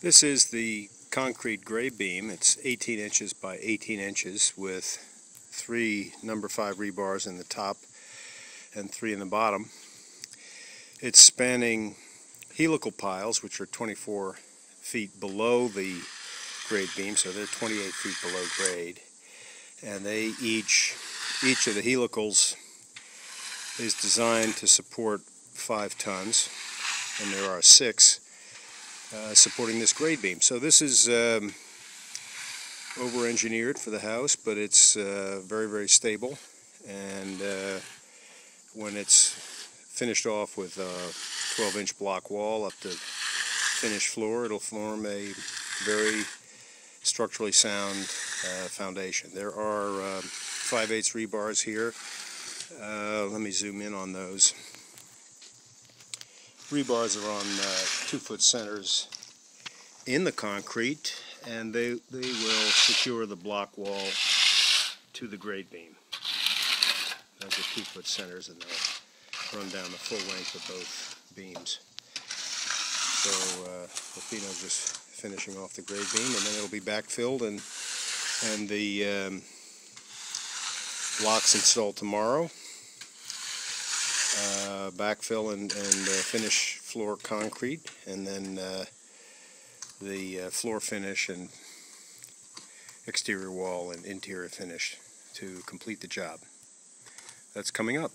This is the concrete grade beam. It's 18 inches by 18 inches with three number five rebars in the top and three in the bottom. It's spanning helical piles, which are 24 feet below the grade beam, so they're 28 feet below grade. And they each, each of the helicals is designed to support five tons, and there are six uh, supporting this grade beam. So this is um, over-engineered for the house, but it's uh, very, very stable. And uh, when it's finished off with a 12-inch block wall up to finished floor, it'll form a very structurally sound uh, foundation. There are uh, 5 8 rebars here. Let me zoom in on those. Rebars are on uh, two-foot centers in the concrete, and they, they will secure the block wall to the grade beam. Those are two-foot centers, and they'll run down the full length of both beams. So uh, just finishing off the grade beam, and then it'll be backfilled, and and the um, blocks installed tomorrow. Uh, backfill and, and uh, finish floor concrete, and then uh, the floor finish and exterior wall and interior finish to complete the job. That's coming up.